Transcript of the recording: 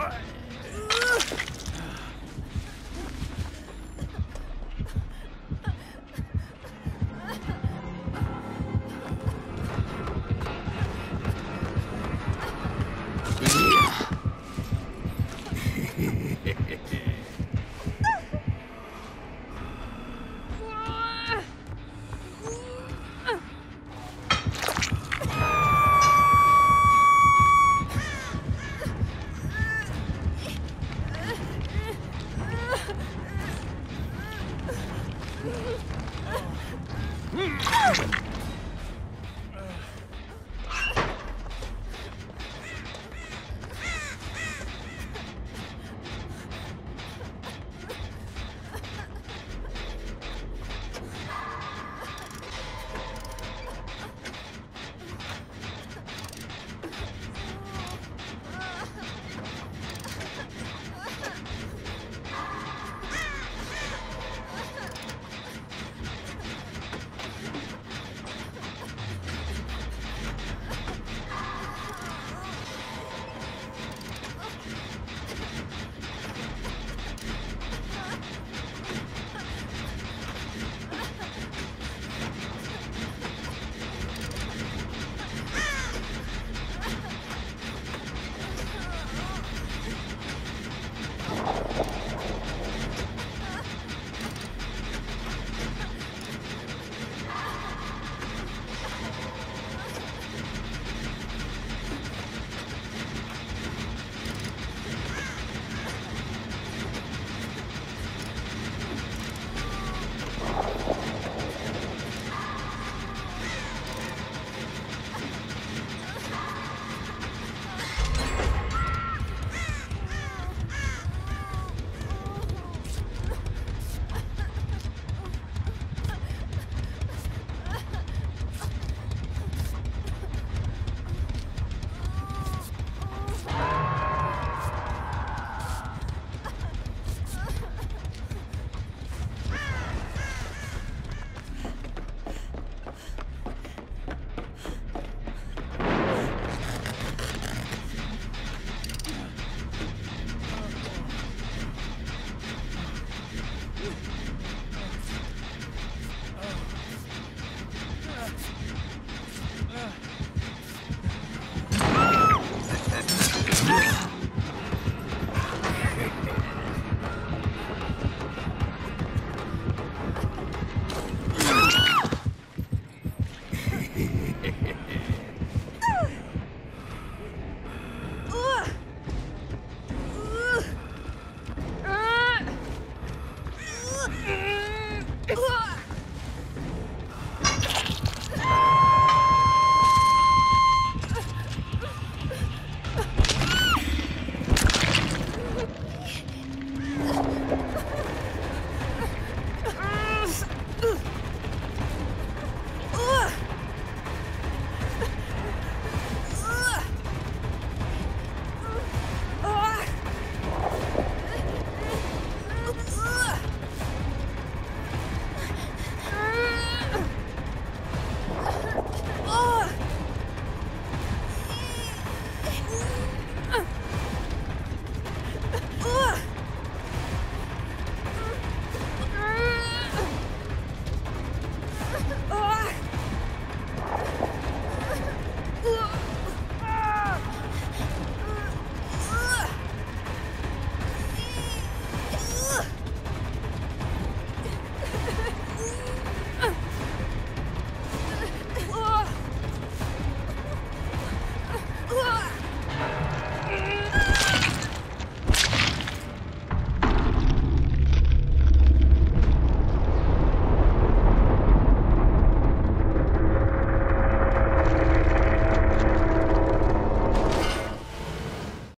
うわ!